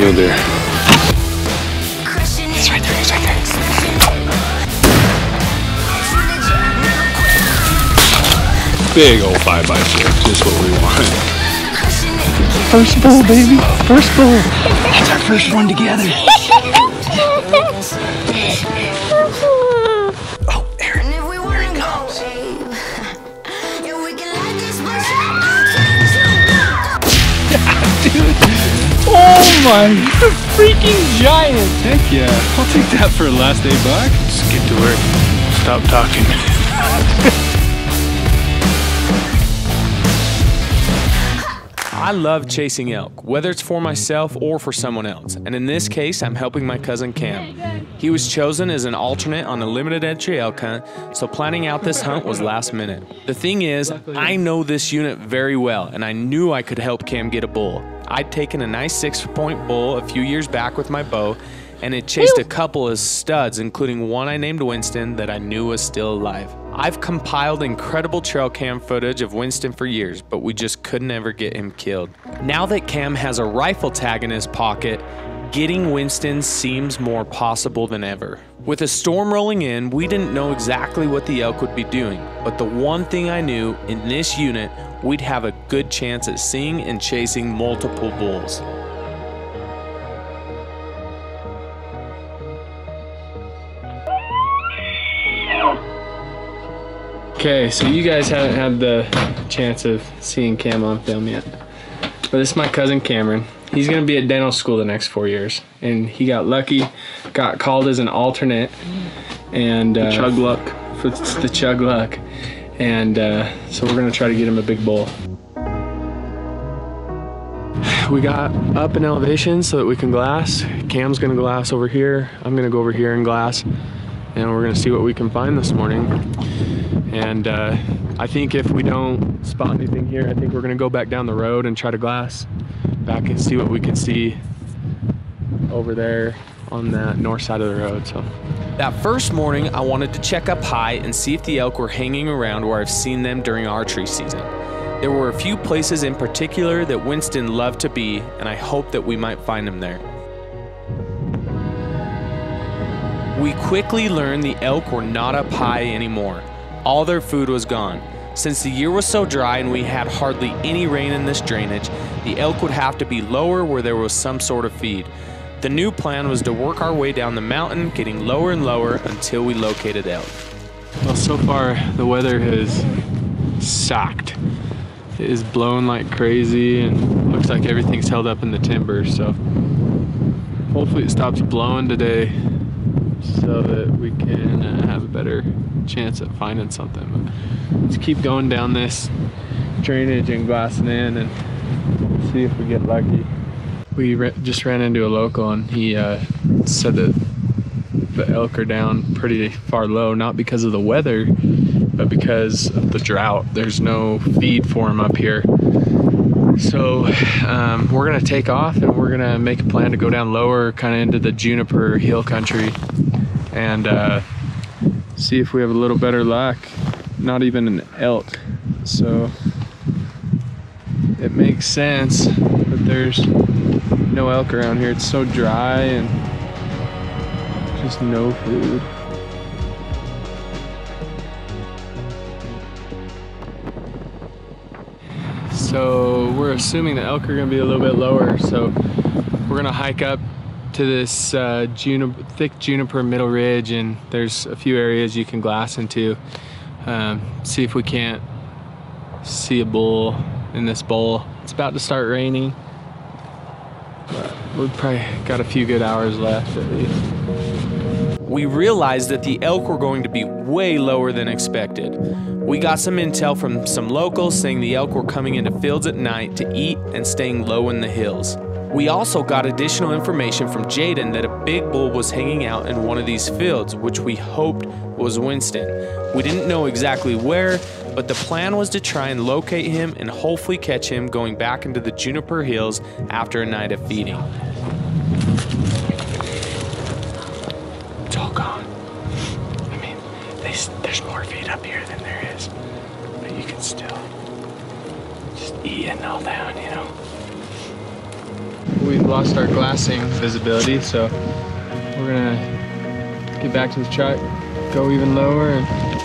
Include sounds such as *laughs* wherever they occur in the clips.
My heart there. It's right there, it's right there. Big old 5 by 6 just what we want. First bull, baby. First bull. That's our first one together. My, you're a freaking giant. Heck yeah. I'll take that for a last day buck. Let's get to work. Stop talking. *laughs* I love chasing elk, whether it's for myself or for someone else. And in this case, I'm helping my cousin Cam. He was chosen as an alternate on a limited entry elk hunt, so planning out this hunt was last minute. The thing is, I know this unit very well, and I knew I could help Cam get a bull. I'd taken a nice six point bull a few years back with my bow, and it chased a couple of studs, including one I named Winston that I knew was still alive. I've compiled incredible trail cam footage of Winston for years, but we just couldn't ever get him killed. Now that Cam has a rifle tag in his pocket, getting Winston seems more possible than ever. With a storm rolling in, we didn't know exactly what the elk would be doing, but the one thing I knew in this unit, we'd have a good chance at seeing and chasing multiple bulls. Okay, so you guys haven't had the chance of seeing Cam on film yet. But this is my cousin Cameron. He's gonna be at dental school the next four years. And he got lucky, got called as an alternate, and uh, Chug luck. *laughs* It's the chug luck. And uh, so we're gonna try to get him a big bowl. We got up in elevation so that we can glass. Cam's gonna glass over here. I'm gonna go over here and glass. And we're gonna see what we can find this morning. And uh, I think if we don't spot anything here, I think we're gonna go back down the road and try to glass back and see what we can see over there on that north side of the road. So That first morning, I wanted to check up high and see if the elk were hanging around where I've seen them during archery season. There were a few places in particular that Winston loved to be, and I hoped that we might find him there. We quickly learned the elk were not up high anymore. All their food was gone. Since the year was so dry and we had hardly any rain in this drainage, the elk would have to be lower where there was some sort of feed. The new plan was to work our way down the mountain, getting lower and lower until we located elk. Well, so far the weather has sucked. It is blowing like crazy and looks like everything's held up in the timber. So hopefully it stops blowing today so that we can uh, have a better chance at finding something. But let's keep going down this drainage and glassing in and see if we get lucky. We just ran into a local and he uh, said that the elk are down pretty far low, not because of the weather, but because of the drought. There's no feed for them up here. So um, we're gonna take off and we're gonna make a plan to go down lower, kind of into the juniper hill country, and uh, see if we have a little better luck. Not even an elk. So it makes sense that there's no elk around here. It's so dry and just no food. So we're assuming the elk are gonna be a little bit lower. So we're gonna hike up to this uh, thick juniper middle ridge and there's a few areas you can glass into. Um, see if we can't see a bull in this bowl. It's about to start raining. We've probably got a few good hours left at least. We realized that the elk were going to be way lower than expected. We got some intel from some locals saying the elk were coming into fields at night to eat and staying low in the hills. We also got additional information from Jaden that a big bull was hanging out in one of these fields, which we hoped was Winston. We didn't know exactly where, but the plan was to try and locate him and hopefully catch him going back into the Juniper Hills after a night of feeding. It's all gone. I mean, there's more feed up here than there is, but you can still just eat and all down, you know. We lost our glassing visibility, so we're gonna get back to the truck, go even lower, and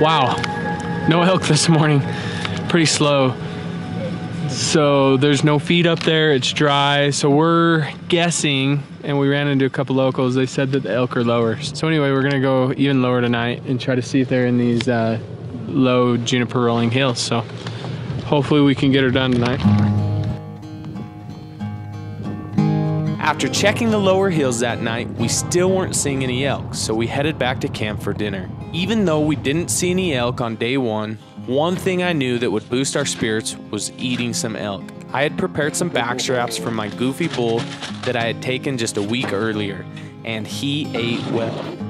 Wow, no elk this morning. Pretty slow. So there's no feed up there, it's dry. So we're guessing, and we ran into a couple locals, they said that the elk are lower. So anyway, we're gonna go even lower tonight and try to see if they're in these uh, low juniper rolling hills. So hopefully we can get her done tonight. After checking the lower hills that night, we still weren't seeing any elk, so we headed back to camp for dinner. Even though we didn't see any elk on day one, one thing I knew that would boost our spirits was eating some elk. I had prepared some back straps from my goofy bull that I had taken just a week earlier, and he ate well.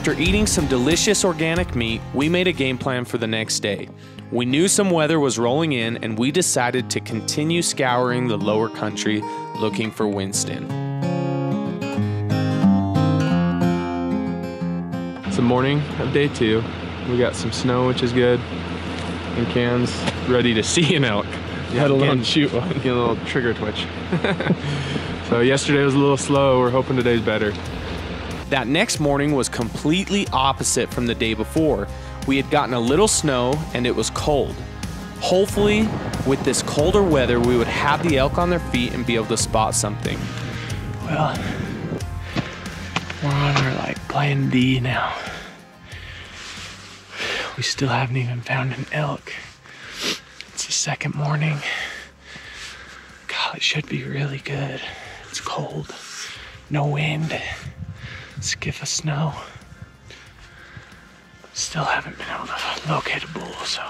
After eating some delicious organic meat, we made a game plan for the next day. We knew some weather was rolling in, and we decided to continue scouring the lower country looking for Winston. It's the morning of day two. We got some snow, which is good, and Cam's ready to *laughs* see an elk, let alone getting- shoot one. Get a little trigger twitch. *laughs* so yesterday was a little slow. We're hoping today's better. That next morning was completely opposite from the day before. We had gotten a little snow and it was cold. Hopefully, with this colder weather, we would have the elk on their feet and be able to spot something. Well, we're on our like plan D now. We still haven't even found an elk. It's the second morning. God, it should be really good. It's cold, no wind, skiff of snow. Still haven't been able to locate a bull, so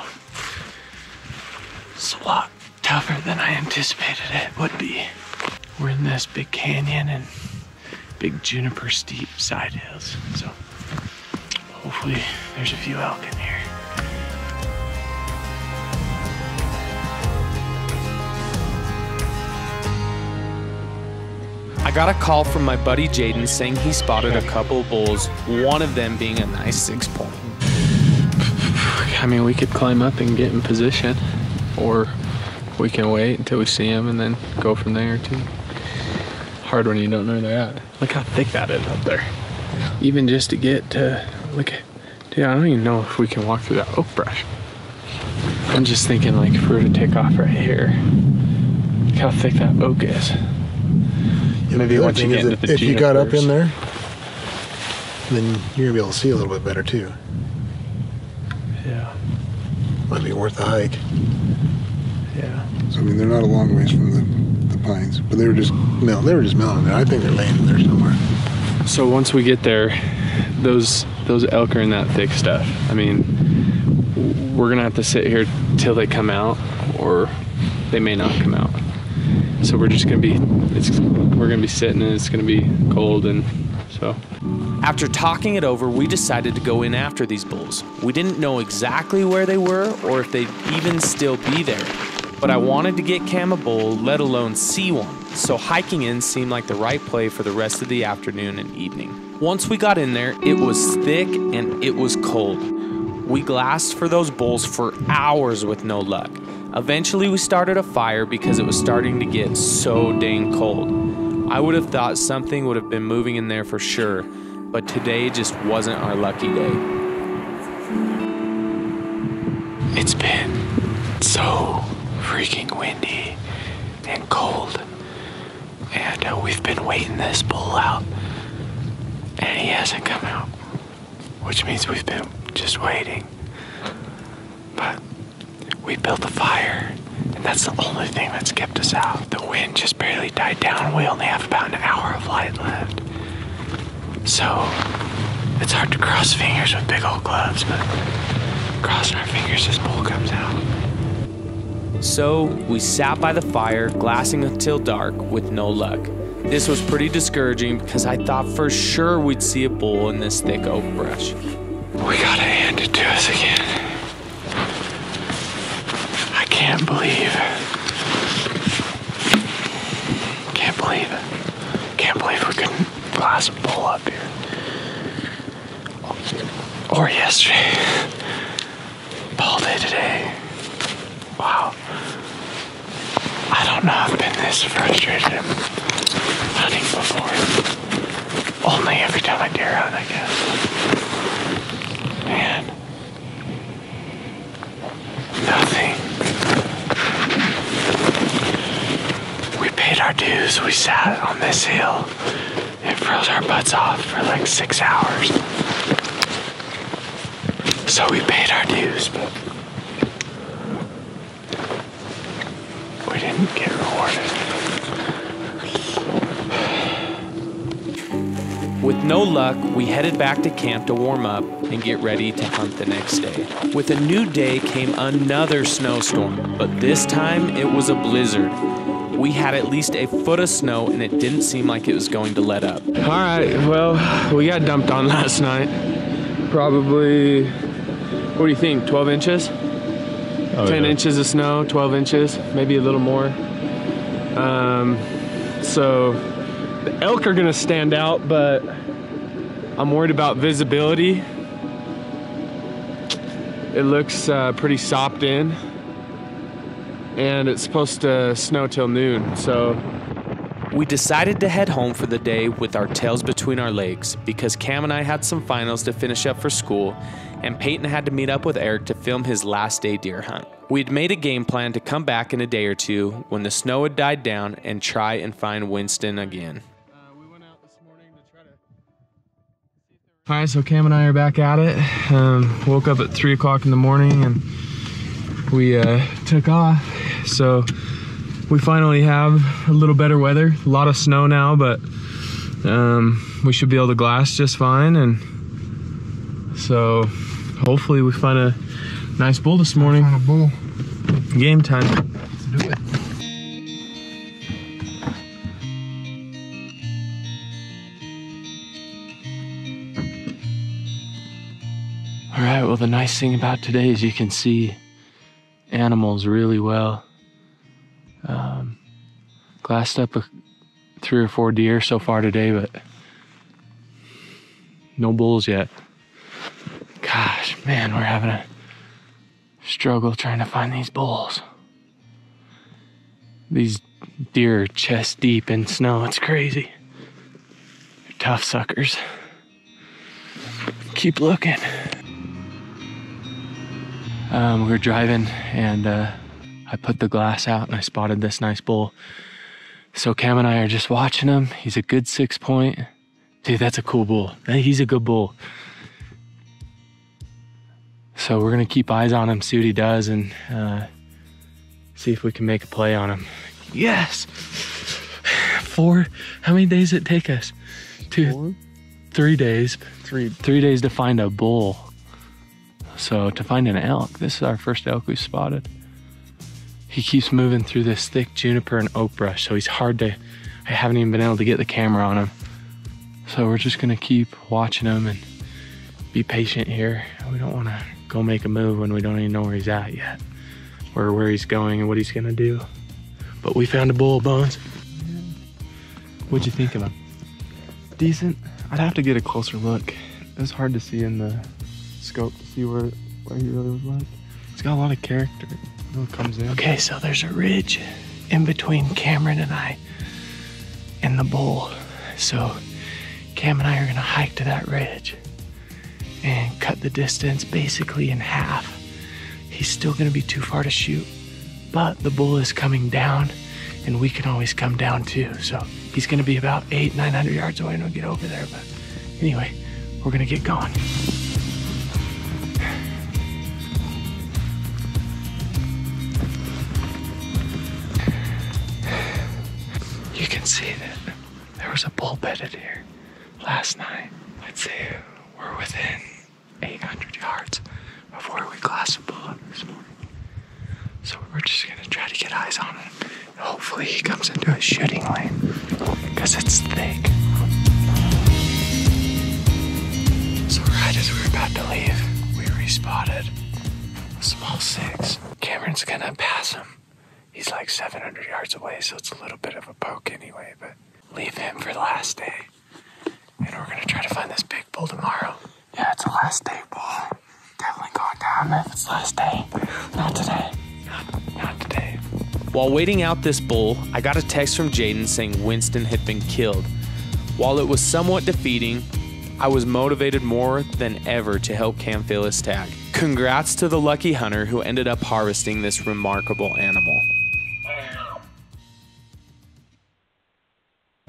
it's a lot tougher than I anticipated it would be. We're in this big canyon and big juniper steep side hills. So hopefully there's a few elk in here. I got a call from my buddy Jaden saying he spotted a couple bulls, one of them being a nice six point. I mean, we could climb up and get in position, or we can wait until we see them and then go from there too. Hard when you don't know where they're at. Look how thick that is up there. Even just to get to look at, dude, I don't even know if we can walk through that oak brush. I'm just thinking like if we were to take off right here, look how thick that oak is. Maybe The other once you thing get is into the if you got up in there, then you're gonna be able to see a little bit better too. Yeah, Might be worth the hike. yeah. So I mean, they're not a long ways from the, the pines, but they were just mill. They were just milling there. I think they're laying in there somewhere. So once we get there, those those elk are in that thick stuff. I mean, we're gonna have to sit here till they come out, or they may not come out. So we're just gonna be, we're gonna be sitting, and it's gonna be cold, and so After talking it over, we decided to go in after these bulls. We didn't know exactly where they were or if they'd even still be there, but I wanted to get Cam a bull, let alone see one, so hiking in seemed like the right play for the rest of the afternoon and evening. Once we got in there, it was thick and it was cold. We glassed for those bulls for hours with no luck. Eventually, we started a fire because it was starting to get so dang cold. I would have thought something would have been moving in there for sure, but today just wasn't our lucky day. It's been so freaking windy and cold. And uh, we've been waiting this bull out. And he hasn't come out. Which means we've been just waiting. But we built a fire. And that's the only thing that's kept us out. The wind just barely died down. We only have about an hour of light left. So, it's hard to cross fingers with big old gloves, but crossing our fingers this bull comes out. So we sat by the fire, glassing until dark, with no luck. This was pretty discouraging because I thought for sure we'd see a bull in this thick oak brush. We gotta hand it to us again. I can't believe. Can't believe it. Can't believe we couldn't glass bull up here. Or yesterday. All day today. Wow. I don't know I've been this frustrated in hunting before. Only every time I deer hunt, I guess. Man. Nothing. We We sat on this hill and froze our butts off for like six hours. So we paid our dues, but we didn't get rewarded. With no luck, we headed back to camp to warm up and get ready to hunt the next day. With a new day came another snowstorm, but this time it was a blizzard. We had at least a foot of snow and it didn't seem like it was going to let up. All right, well, we got dumped on last night. Probably, what do you think, 12 inches? 10 inches of snow, 12 inches, maybe a little more. Um, so the elk are gonna stand out, but I'm worried about visibility. It looks uh, pretty sopped in and it's supposed to snow till noon. So We decided to head home for the day with our tails between our legs because Cam and I had some finals to finish up for school, and Peyton had to meet up with Eric to film his last day deer hunt. We'd made a game plan to come back in a day or two when the snow had died down and try and find Winston again. All right, so Cam and I are back at it. Um, woke up at three o'clock in the morning and we uh, took off. So we finally have a little better weather. A lot of snow now, but um, we should be able to glass just fine. And so hopefully we find a nice bull this morning. On a bull. Game time. Do it. All right, well, the nice thing about today is you can see animals really well. Um, glassed up a, three or four deer so far today, but no bulls yet. Gosh, man, we're having a struggle trying to find these bulls. These deer are chest deep in snow. It's crazy. They're tough suckers. Keep looking. Um, we were driving and uh, I put the glass out and I spotted this nice bull. So Cam and I are just watching him. He's a good six point. Dude, that's a cool bull. He's a good bull. So we're gonna keep eyes on him, see what he does, and uh, see if we can make a play on him. Yes. Four. How many days did it take us? Two, three days. Three, three days to find a bull. So to find an elk, this is our first elk we've spotted. He keeps moving through this thick juniper and oak brush, so he's hard to. I haven't even been able to get the camera on him. So we're just gonna keep watching him and be patient here. We don't want to go make a move when we don't even know where he's at yet, or where he's going and what he's gonna do. But we found a bull, Bones. What'd you think of him? Decent. I'd have to get a closer look. It was hard to see in the scope to see where where he really was like. He's got a lot of character. It comes in. Okay, so there's a ridge in between Cameron and I and the bull. So Cam and I are gonna hike to that ridge and cut the distance basically in half. He's still gonna be too far to shoot, but the bull is coming down and we can always come down too. So he's gonna be about eight, nine hundred yards away and we'll get over there. But anyway, we're gonna get going. See that there was a bull bedded here last night. I'd say we're within 800 yards of where we glassed a bull up this morning. So we're just gonna try to get eyes on him. Hopefully he comes into a shooting lane because it's thick. So right as we were about to leave, we respotted a small six. Cameron's gonna pass him. He's like 700 yards away, so it's a little bit of a poke anyway, but leave him for the last day. And we're gonna try to find this big bull tomorrow. Yeah, it's a last day bull. Definitely going down if it's last day. Not today. Not, not today. While waiting out this bull, I got a text from Jaden saying Winston had been killed. While it was somewhat defeating, I was motivated more than ever to help Cam fill his tag. Congrats to the lucky hunter who ended up harvesting this remarkable animal.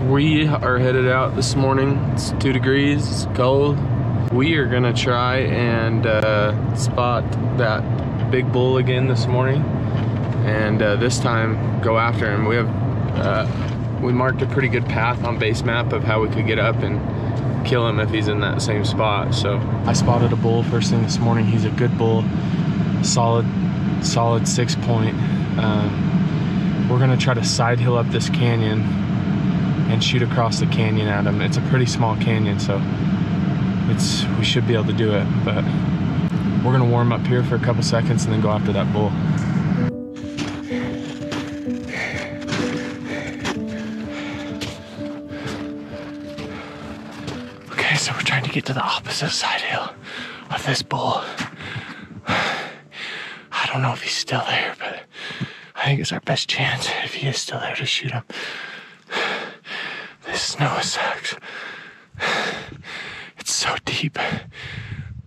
We are headed out this morning. It's two degrees, it's cold. We are gonna try and uh, spot that big bull again this morning, and uh, this time go after him. We have uh, we marked a pretty good path on BaseMap of how we could get up and kill him if he's in that same spot. So I spotted a bull first thing this morning. He's a good bull, solid, solid six point. Um, we're gonna try to side hill up this canyon and shoot across the canyon at him. It's a pretty small canyon, so it's we should be able to do it. But we're gonna warm up here for a couple seconds and then go after that bull. Okay, so we're trying to get to the opposite side hill of this bull. I don't know if he's still there, but I think it's our best chance if he is still there to shoot him. Snow sucks. It's so deep.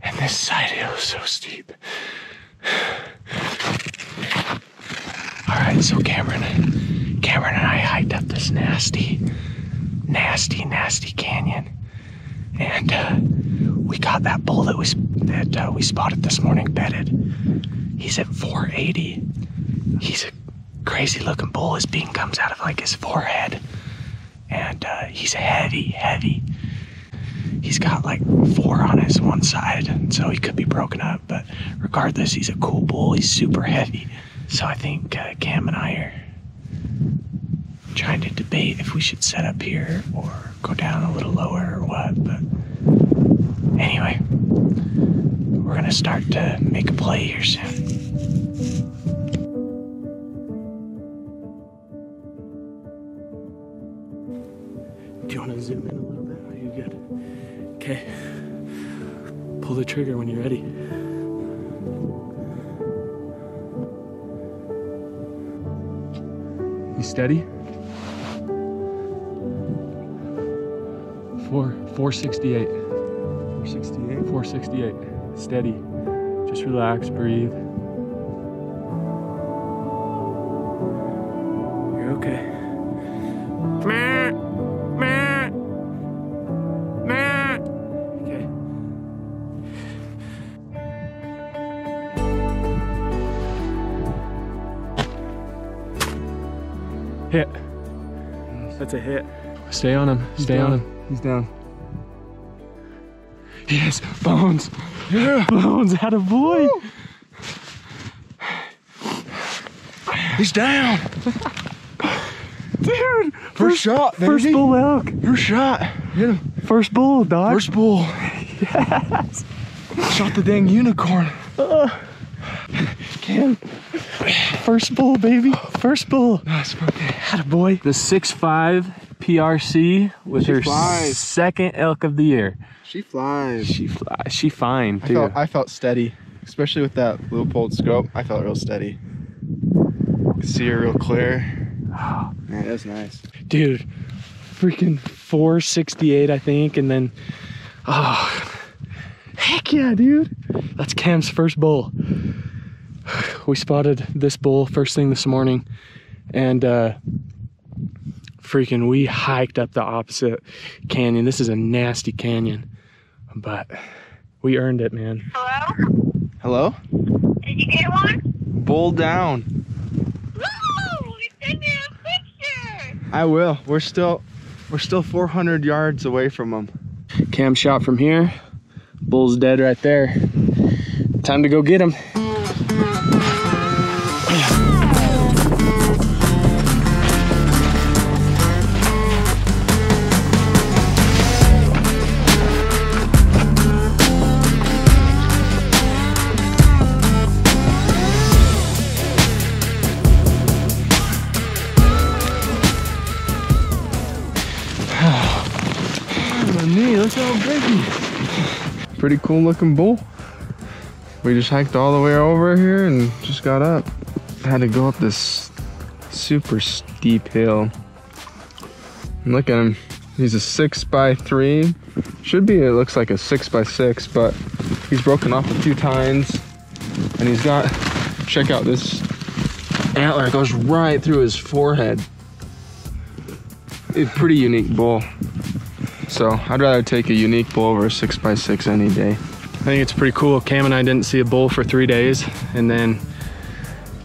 And this side hill is so steep. Alright, so Cameron Cameron and I hiked up this nasty, nasty, nasty canyon. And uh, we got that bull that we that uh, we spotted this morning bedded. He's at 480. He's a crazy looking bull. His beam comes out of like his forehead, and uh, he's heavy, heavy. He's got like four on his one side, so he could be broken up. But regardless, he's a cool bull. He's super heavy. So I think uh, Cam and I are trying to debate if we should set up here or go down a little lower or what. But anyway, we're gonna start to make a play here soon. Trigger when you're ready. You steady? Four, 468. 468? 468. Steady. Just relax, breathe. You're okay. Okay. Hit. That's a hit. Stay on him. Stay on him. He's down. Yes, bones. Yeah. Bones had a boy. He's down. Dude, First shot, baby. first bull elk. First shot. Hit him. First bull, dog. First bull. *laughs* Yes. Shot the dang unicorn. Uh, Cam. First bull, baby. First bull. Nice. Okay. Had a boy. The 6.5 PRC with She her flies. second elk of the year. She flies. She fly, she fine I too. felt, I felt steady, especially with that Leupold scope. I felt real steady. Could see her real clear. *sighs* Man, that's nice. Dude, freaking 468, I think, and then, oh, heck yeah, dude. That's Cam's first bull. *sighs* We spotted this bull first thing this morning, and uh, freaking, we hiked up the opposite canyon. This is a nasty canyon, but we earned it, man. Hello? Hello? Did you get one? Bull down. Woo! Send me a picture. I will. We're still, we're still 400 yards away from them. Cam shot from here. Bull's dead right there. Time to go get him. Knee, look how big he Pretty cool looking bull. We just hiked all the way over here and just got up. Had to go up this super steep hill. And look at him. He's a six by three. Should be, it looks like a six by six, but he's broken off a few times. And he's got, check out this antler. It goes right through his forehead. A pretty unique bull. So I'd rather take a unique bull over a six by six any day. I think it's pretty cool. Cam and I didn't see a bull for three days, and then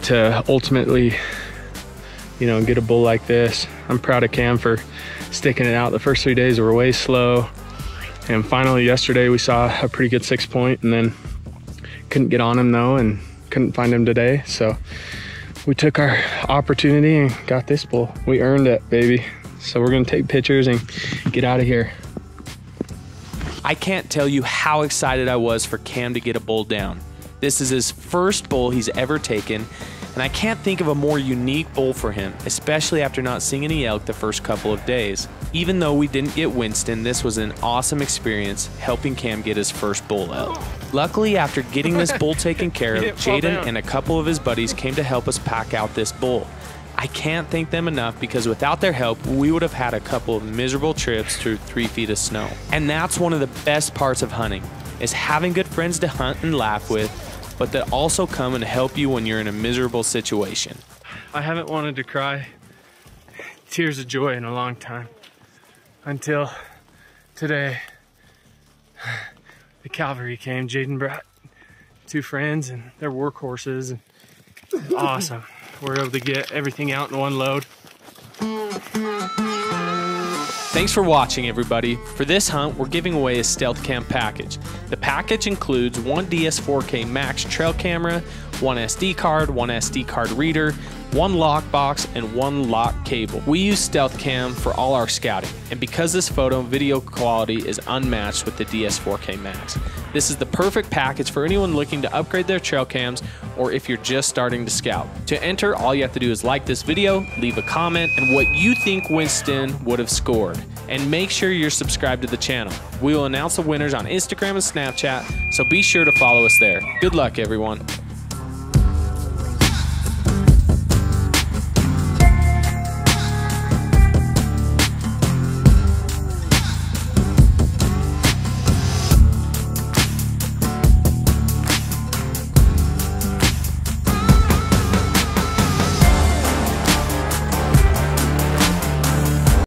to ultimately, you know, get a bull like this. I'm proud of Cam for sticking it out. The first three days were way slow, and finally yesterday we saw a pretty good six point, and then couldn't get on him though, and couldn't find him today. So we took our opportunity and got this bull. We earned it, baby. So we're gonna take pictures and get out of here. I can't tell you how excited I was for Cam to get a bull down. This is his first bull he's ever taken, and I can't think of a more unique bull for him, especially after not seeing any elk the first couple of days. Even though we didn't get Winston, this was an awesome experience helping Cam get his first bull elk. Luckily, after getting this bull taken *laughs* care of, Jaden and a couple of his buddies came to help us pack out this bull. I can't thank them enough because without their help, we would have had a couple of miserable trips through three feet of snow. And that's one of the best parts of hunting, is having good friends to hunt and laugh with, but that also come and help you when you're in a miserable situation. I haven't wanted to cry tears of joy in a long time until today. The cavalry came. Jaden brought two friends and their workhorses. And awesome. We're able to get everything out in one load. Thanks for watching, everybody. For this hunt, we're giving away a Stealth Cam package. The package includes one DS4K Max trail camera, one SD card, one SD card reader, one lock box, and one lock cable. We use Stealth Cam for all our scouting, and because this photo and video quality is unmatched with the DS4K Max. This is the perfect package for anyone looking to upgrade their trail cams or if you're just starting to scout. To enter, all you have to do is like this video, leave a comment, and what you think Winston would have scored. And make sure you're subscribed to the channel. We will announce the winners on Instagram and Snapchat, so be sure to follow us there. Good luck, everyone.